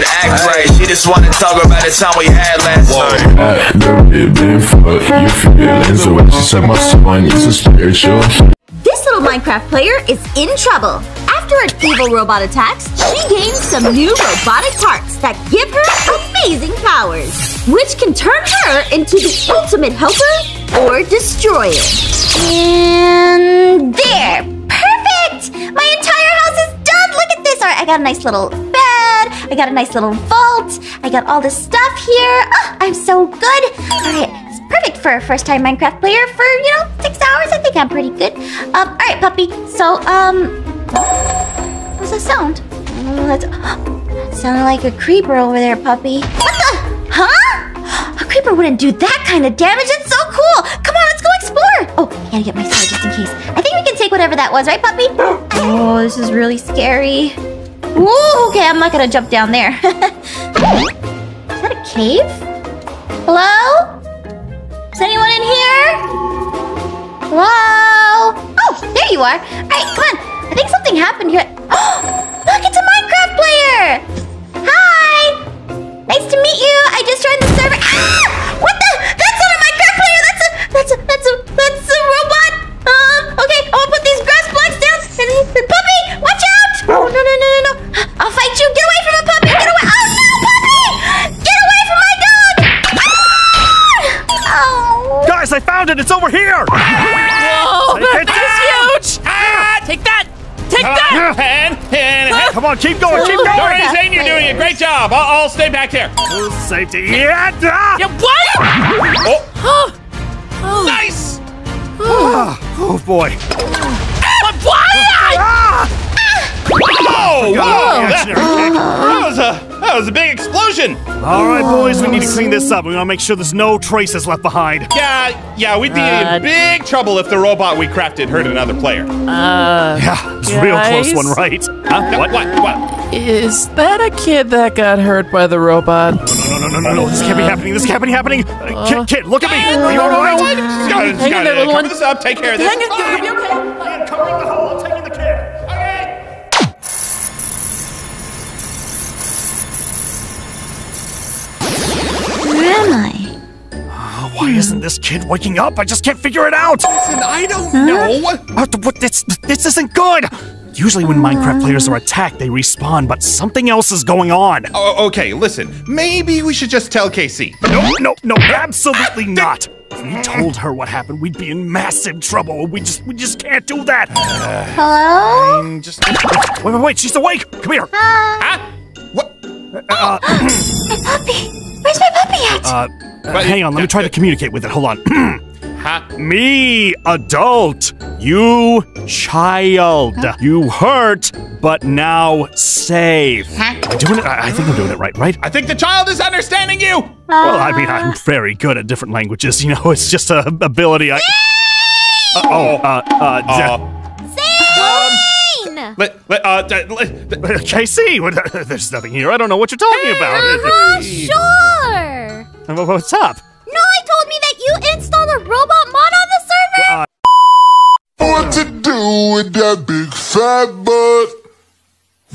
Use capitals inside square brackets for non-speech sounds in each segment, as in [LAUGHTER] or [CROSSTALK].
to act right. She just wanna talk about the time we had last night. I love it, been fuck your feelings. So when she said my spine is a spiritual. This little Minecraft player is in trouble. After an evil robot attacks, she gains some new robotic parts that give her amazing powers, which can turn her into the ultimate helper or destroyer. And there! Perfect! My entire house is done! Look at this! Alright, I got a nice little bed, I got a nice little vault, I got all this stuff here. Oh, I'm so good! Alright, it's perfect for a first-time Minecraft player for, you know, six hours. I think I'm pretty good. Um, alright, puppy. So, um, what's that sound? Oh, that's, [GASPS] that sounded like a creeper over there, puppy. What the? Huh? A creeper wouldn't do that kind of damage. It's so cool. Come on, let's go explore. Oh, I gotta get my sword just in case. I think we can take whatever that was, right, puppy? [GASPS] Oh, this is really scary. Ooh, okay, I'm not gonna jump down there. [LAUGHS] is that a cave? Hello? Is anyone in here? Hello? Oh, there you are. Found it! It's over here! Whoa, Take that is huge! Ah, take that! Take that! And, and, and. Come on, keep going, keep going! Dory! Zane, you're doing a great job. I'll, I'll stay back here. Safety. Yeah! ah! Yeah, what? Oh, Oh, nice. Oh boy. what? What? Ah! Oh, Got whoa. That, reactionary that was a that was a big explosion. All right, boys, we need to clean this up. We want to make sure there's no traces left behind. Yeah, yeah, we'd be Uh, in big trouble if the robot we crafted hurt another player. Uh, Yeah, it's a real close one, right? Huh? What? What? What? is that a kid that got hurt by the robot? No, no, no, no, no, no! this can't be happening. This can't be happening. Uh, kid, kid, look at me. Are you all right? Just gotta, just Hang in gotta there, little cover one. this up. Take care of this. Hang on, you'll be okay. Why isn't this kid waking up? I just can't figure it out. Listen, I don't know. Uh, th- what, this, this isn't good. Usually when Minecraft players are attacked, they respawn, but something else is going on. Oh, okay, listen. Maybe we should just tell Casey. No, no, no, absolutely not. If we told her what happened, we'd be in massive trouble. We just, we just can't do that. Hello? Mm, Just Wait, wait, wait, she's awake. Come here. huh? What? Uh, My puppy. Where's my puppy at? uh, uh, hang on, let me try to communicate with it. Hold on. [CLEARS THROAT] Huh? me, adult. You, child. You hurt, but now safe. Am I doing it? I, I think I'm doing it right, right? I think the child is understanding you. Well, I mean, I'm very good at different languages. You know, [LAUGHS] it's just a ability. I. Uh, oh, uh, uh, Uh, let, let, uh, d- let, d- [LAUGHS] uh, [LAUGHS] there's nothing here. I don't know what you're talking about. Oh, sure. What's up? Nolly told me that you installed a robot mod on the server! Uh, what to do with that big fat butt?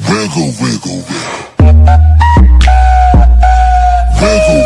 Wiggle, wiggle, wiggle. Wiggle.